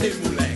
de moleque?